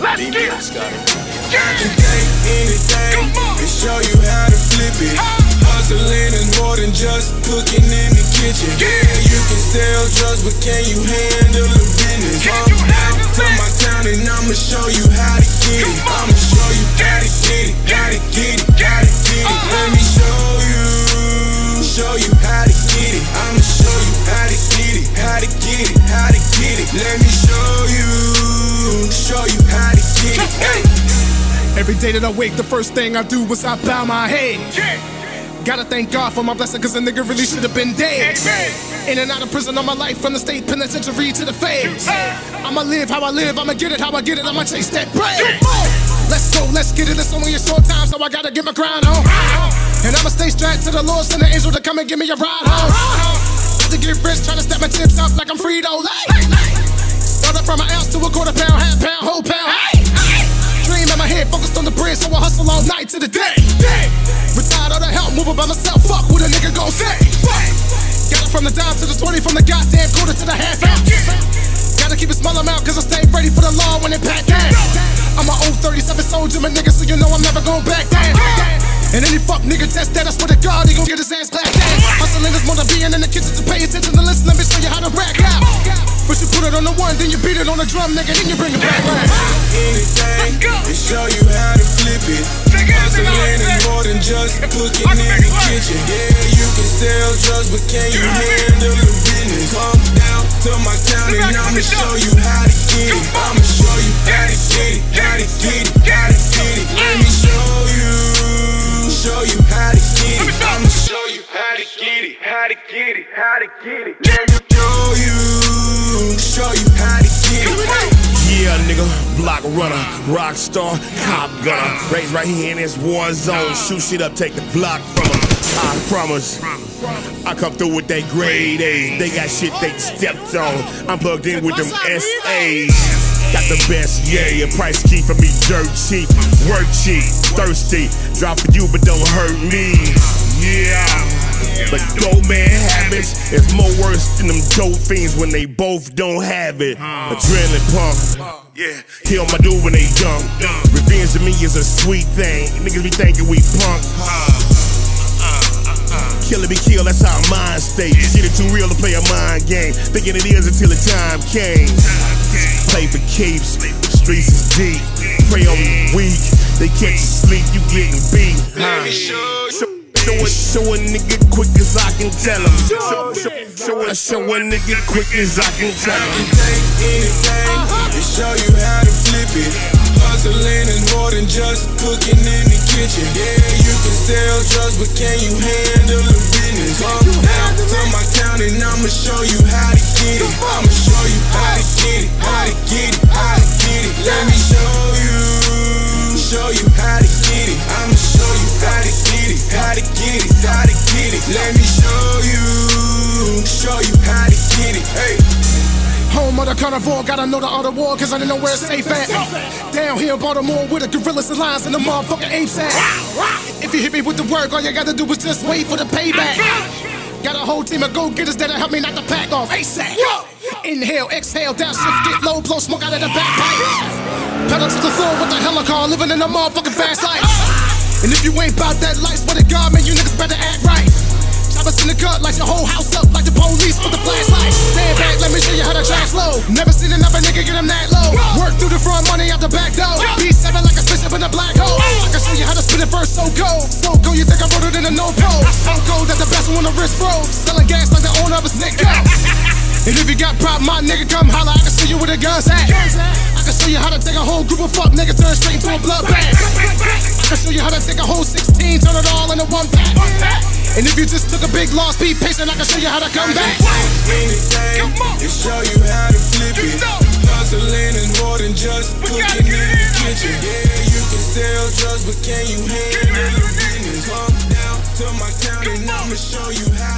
Let's get it. Yeah. anything Come on. and show you how to flip it. Hustling is more than just cooking in the kitchen. Yeah. you can sell drugs, but can you handle the business? You down handle to my town and I'ma show you how to get it. I'ma show you how to Every day that I wake, the first thing I do is I bow my head. Yeah. Gotta thank God for my blessing, cause a nigga really should have been dead. Amen. In and out of prison all my life, from the state penitentiary to the feds. I'ma live how I live, I'ma get it how I get it, I'ma chase that bread. Let's go, let's get it, it's only a short time, so I gotta get my grind on. And I'ma stay strapped to the Lord, send an angel to come and give me a ride home. Uh-huh. About to get rich, trying to stack my chips up like I'm Frito Lay. Started from an ounce to a quarter pound, half pound, whole pound. Head, focused on the bread, so I hustle all night to the day. Retired all the help, moving by myself, fuck what a nigga gon' say. Got it from the dime to the 20, from the goddamn quarter to the half ounce. Gotta keep a smaller mouth, cause I stay ready for the law when it pack down. I'm an old 37 soldier, my nigga, so you know I'm never gon' back down. And any fuck nigga test that, I swear to God, he gon' get his ass clapped down. Hustling is more than being in the kitchen to pay attention to listen, let me show you how to rack out. First you put it on the one, then you beat it on the drum, nigga, then you bring it back round. anything and show you how to flip it. Hustling is more than just cooking in the kitchen. Yeah, you can sell drugs, but can you handle the business? Come down to my town and I'ma show you how to get it. Get it. Show you, show you how to get it. Yeah, nigga, block runner, rock star, cop gunner. Raised right here in this war zone. Shoot shit up, take the block from him. I promise. I come through with that grade A. They got shit they stepped on. I'm plugged in with them SAs. Got the best, yeah. A price key for me, dirt cheap, work cheap, thirsty. Drop for you, but don't hurt me. Yeah. But dope man habits is more worse than them dope fiends when they both don't have it. Adrenaline pump. Yeah, kill my dude when they dump. Revenge to me is a sweet thing. Niggas be thinking we punk. Kill it be killed, that's our mind state. Shit is too real to play a mind game. Thinking it is until the time came. Play for keeps, streets is deep. Pray on the weak, they catch you sleep, you getting beat. Me show. Show, show, a, nigga quick as I can tell him. Show, show, show, a, show a nigga quick as I can tell him. Take anything and uh-huh. show you how to flip it. Hustling is more than just cooking in the kitchen. Yeah, you can sell drugs, but can you handle the business? How to get it. I'ma show you how to get it, how to get it, how to get it. Let me show you, show you how to get it. Hey. Home of the carnivore, gotta know the of war, cause I didn't know where it's safe at. Down here in Baltimore with the gorillas and lions and the motherfucking apes at. If you hit me with the work, all you gotta do is just wait for the payback. Got a whole team of go getters that'll help me knock the pack off ASAP. Inhale, exhale, down shift, get low, blow smoke out of the backpipe. Pedal to the floor with the Hellcat, living in a motherfucking fast life. Uh. And if you ain't bout that life, swear to God, man, you niggas better act right. Choppers in the cut, light your whole house up like the police with the flashlight. Stand back, let me show you how to drive slow. Never seen another nigga get him that low. Work through the front, money out the back door. B7 like a spaceship in a black hole. I can show you how to spit it first, so cold. So cold, you think I wrote it in a no pole. So cold that the best one on the wrist froze. Selling gas like the owner of a snick And if you got prop, my nigga, come holla. I can show you where the guns at. I can show you how to take a whole group of fuck niggas, turn straight into a bloodbath. I can show you how to take a whole 16, turn it all into one pack. And if you just took a big loss, be patient, I can show you how to come back. anything and show you how to flip it. Hustling is more than just cooking in the kitchen. Yeah, you can sell drugs, but can you handle business? Come down to my town and I'ma show you how it.